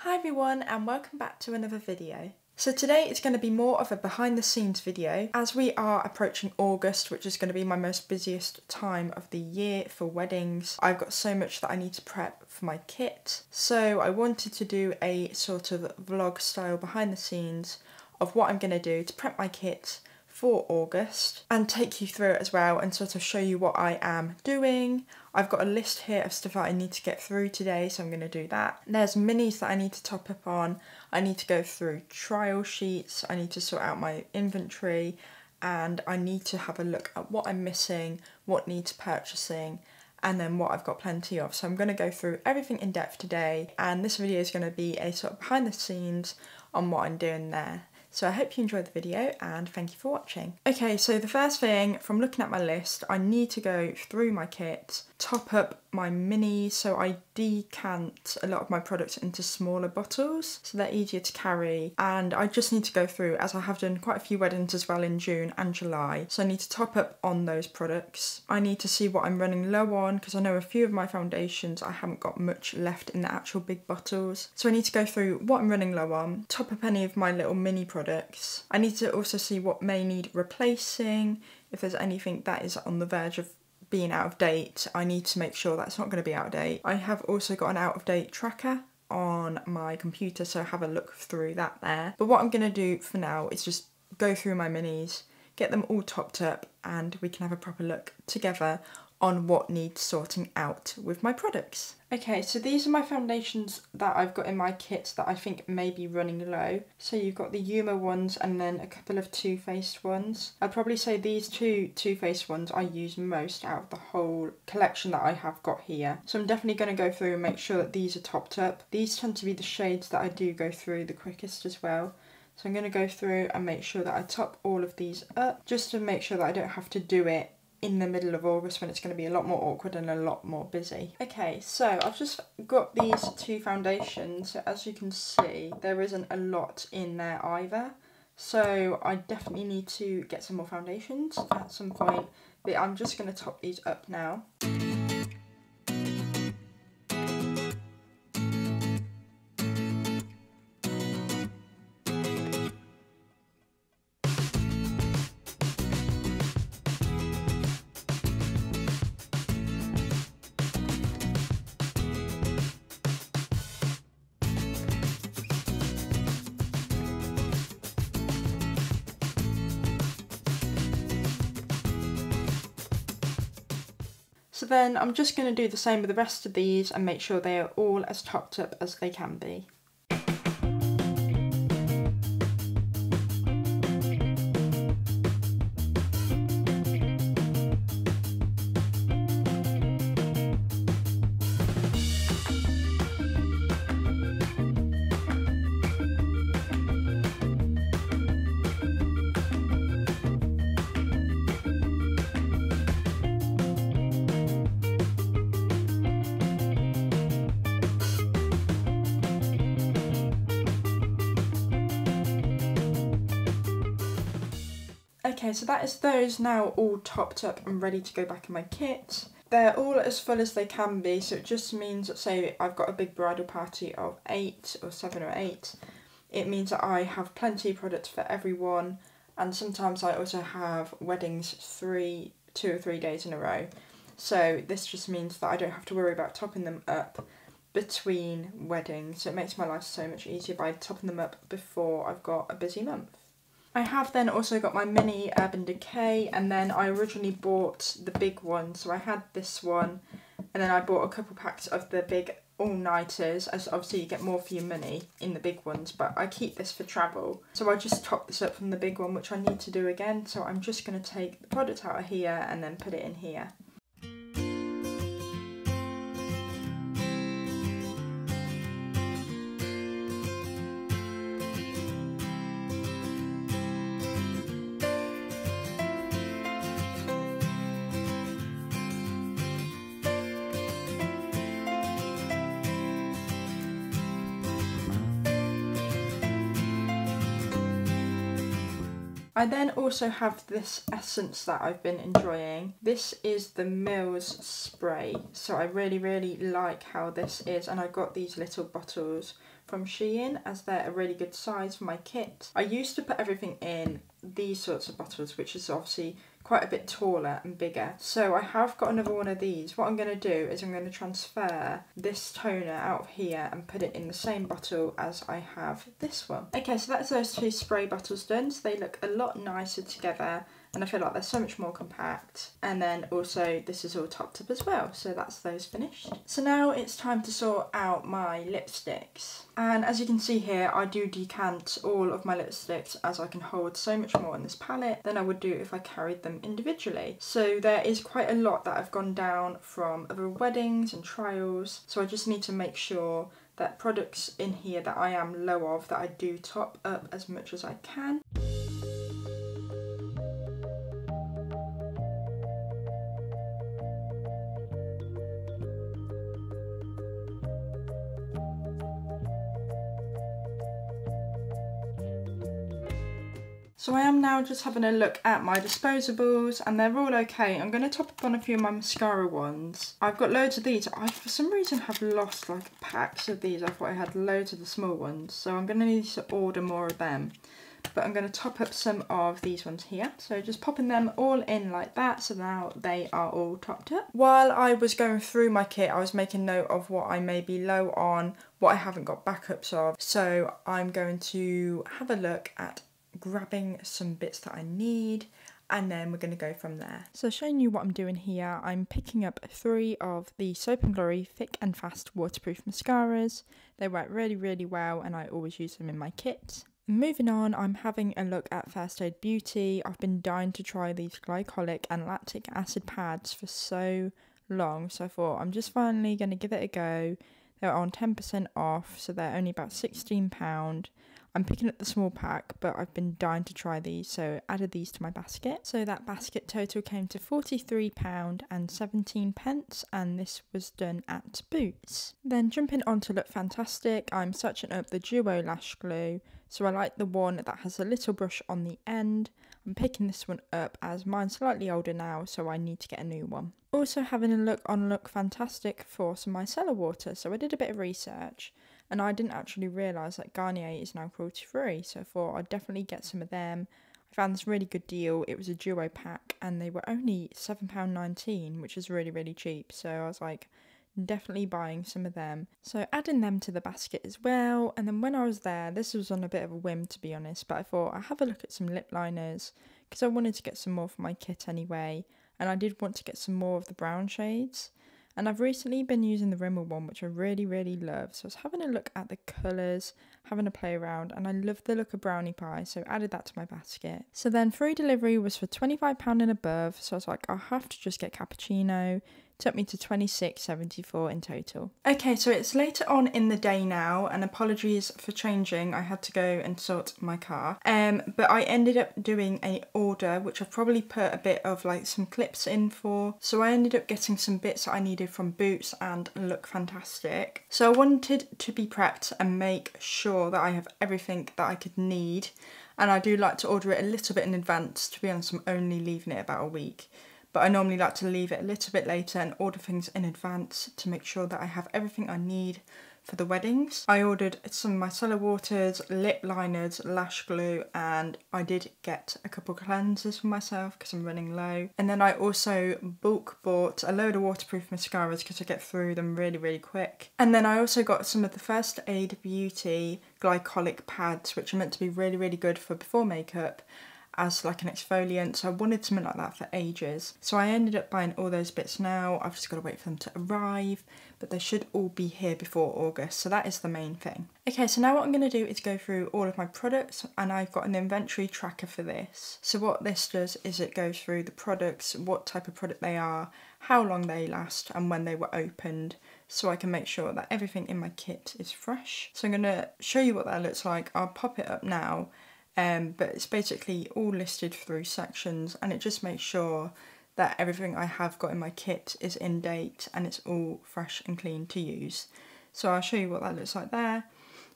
Hi everyone and welcome back to another video. So today it's going to be more of a behind the scenes video as we are approaching August which is going to be my most busiest time of the year for weddings. I've got so much that I need to prep for my kit so I wanted to do a sort of vlog style behind the scenes of what I'm going to do to prep my kit for August and take you through it as well and sort of show you what I am doing. I've got a list here of stuff that I need to get through today, so I'm going to do that. There's minis that I need to top up on. I need to go through trial sheets. I need to sort out my inventory and I need to have a look at what I'm missing, what needs purchasing, and then what I've got plenty of. So I'm going to go through everything in depth today and this video is going to be a sort of behind the scenes on what I'm doing there. So I hope you enjoyed the video and thank you for watching. Okay, so the first thing from looking at my list, I need to go through my kit, top up my mini so I decant a lot of my products into smaller bottles so they're easier to carry and I just need to go through as I have done quite a few weddings as well in June and July so I need to top up on those products. I need to see what I'm running low on because I know a few of my foundations I haven't got much left in the actual big bottles so I need to go through what I'm running low on, top up any of my little mini products. I need to also see what may need replacing, if there's anything that is on the verge of being out of date, I need to make sure that's not going to be out of date. I have also got an out of date tracker on my computer, so have a look through that there. But what I'm going to do for now is just go through my minis, get them all topped up, and we can have a proper look together on what needs sorting out with my products. Okay, so these are my foundations that I've got in my kit that I think may be running low. So you've got the Yuma ones and then a couple of Too Faced ones. I'd probably say these two Too Faced ones I use most out of the whole collection that I have got here. So I'm definitely going to go through and make sure that these are topped up. These tend to be the shades that I do go through the quickest as well. So I'm going to go through and make sure that I top all of these up just to make sure that I don't have to do it in the middle of August when it's going to be a lot more awkward and a lot more busy. Okay, so I've just got these two foundations. So as you can see, there isn't a lot in there either. So I definitely need to get some more foundations at some point. But I'm just going to top these up now. So then I'm just going to do the same with the rest of these and make sure they are all as topped up as they can be. Okay, so that is those now all topped up and ready to go back in my kit. They're all as full as they can be, so it just means that say I've got a big bridal party of eight or seven or eight, it means that I have plenty of products for everyone and sometimes I also have weddings three, two or three days in a row. So this just means that I don't have to worry about topping them up between weddings. So it makes my life so much easier by topping them up before I've got a busy month. I have then also got my mini Urban Decay and then I originally bought the big one. So I had this one and then I bought a couple packs of the big all-nighters as obviously you get more for your money in the big ones but I keep this for travel. So I just top this up from the big one which I need to do again. So I'm just going to take the product out of here and then put it in here. I then also have this essence that I've been enjoying. This is the Mills spray. So I really, really like how this is. And I got these little bottles from Shein as they're a really good size for my kit. I used to put everything in these sorts of bottles, which is obviously quite a bit taller and bigger. So I have got another one of these. What I'm going to do is I'm going to transfer this toner out of here and put it in the same bottle as I have this one. Okay, so that's those two spray bottles done. So they look a lot nicer together and I feel like they're so much more compact and then also this is all topped up as well so that's those finished. So now it's time to sort out my lipsticks and as you can see here I do decant all of my lipsticks as I can hold so much more in this palette than I would do if I carried them individually. So there is quite a lot that I've gone down from other weddings and trials so I just need to make sure that products in here that I am low of that I do top up as much as I can. So I am now just having a look at my disposables and they're all okay. I'm going to top up on a few of my mascara ones. I've got loads of these. I for some reason have lost like packs of these. I thought I had loads of the small ones. So I'm going to need to order more of them. But I'm going to top up some of these ones here. So just popping them all in like that. So now they are all topped up. While I was going through my kit, I was making note of what I may be low on, what I haven't got backups of. So I'm going to have a look at grabbing some bits that I need and then we're going to go from there. So showing you what I'm doing here, I'm picking up three of the Soap & Glory Thick and Fast Waterproof Mascaras. They work really, really well and I always use them in my kit. Moving on, I'm having a look at First Aid Beauty. I've been dying to try these glycolic and lactic acid pads for so long, so I thought I'm just finally going to give it a go. They're on 10% off, so they're only about £16 I'm picking up the small pack, but I've been dying to try these, so added these to my basket. So that basket total came to £43 and 17 pence, and this was done at Boots. Then jumping on to Look Fantastic, I'm searching up the Duo Lash Glue. So I like the one that has a little brush on the end. I'm picking this one up as mine's slightly older now, so I need to get a new one. Also having a look on Look Fantastic for some micellar water, so I did a bit of research and I didn't actually realise that Garnier is now cruelty free, so I thought I'd definitely get some of them. I found this really good deal. It was a duo pack and they were only £7.19, which is really, really cheap. So I was like, definitely buying some of them. So adding them to the basket as well. And then when I was there, this was on a bit of a whim to be honest, but I thought I'd have a look at some lip liners because I wanted to get some more for my kit anyway. And I did want to get some more of the brown shades. And I've recently been using the Rimmel one, which I really, really love. So I was having a look at the colours, having a play around, and I love the look of brownie pie, so added that to my basket. So then free delivery was for £25 and above, so I was like, I'll have to just get cappuccino took me to 26.74 in total. Okay, so it's later on in the day now, and apologies for changing. I had to go and sort my car. Um, but I ended up doing a order, which I've probably put a bit of like some clips in for. So I ended up getting some bits that I needed from Boots and Look Fantastic. So I wanted to be prepped and make sure that I have everything that I could need. And I do like to order it a little bit in advance. To be honest, I'm only leaving it about a week but I normally like to leave it a little bit later and order things in advance to make sure that I have everything I need for the weddings. I ordered some micellar waters, lip liners, lash glue, and I did get a couple cleansers for myself because I'm running low. And then I also bulk bought a load of waterproof mascaras because I get through them really, really quick. And then I also got some of the First Aid Beauty glycolic pads, which are meant to be really, really good for before makeup as like an exfoliant so I wanted something like that for ages so I ended up buying all those bits now I've just got to wait for them to arrive but they should all be here before August so that is the main thing. Okay so now what I'm going to do is go through all of my products and I've got an inventory tracker for this so what this does is it goes through the products what type of product they are how long they last and when they were opened so I can make sure that everything in my kit is fresh. So I'm going to show you what that looks like. I'll pop it up now um, but it's basically all listed through sections and it just makes sure that everything I have got in my kit is in date and it's all fresh and clean to use. So I'll show you what that looks like there.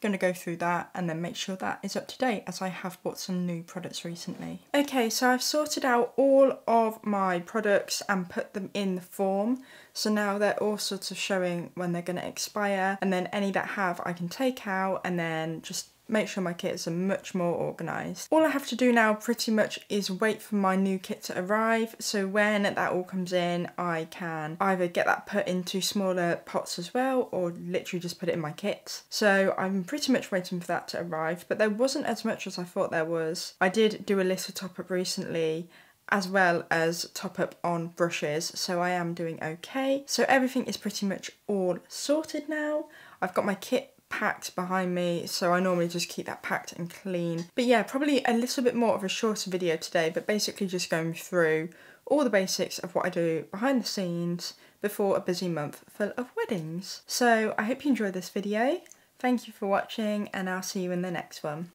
going to go through that and then make sure that is up to date as I have bought some new products recently. Okay, so I've sorted out all of my products and put them in the form. So now they're all sort of showing when they're going to expire and then any that have I can take out and then just make sure my kits are much more organised. All I have to do now pretty much is wait for my new kit to arrive so when that all comes in I can either get that put into smaller pots as well or literally just put it in my kits. So I'm pretty much waiting for that to arrive but there wasn't as much as I thought there was. I did do a little top up recently as well as top up on brushes so I am doing okay. So everything is pretty much all sorted now. I've got my kit packed behind me so I normally just keep that packed and clean. But yeah, probably a little bit more of a shorter video today but basically just going through all the basics of what I do behind the scenes before a busy month full of weddings. So I hope you enjoyed this video. Thank you for watching and I'll see you in the next one.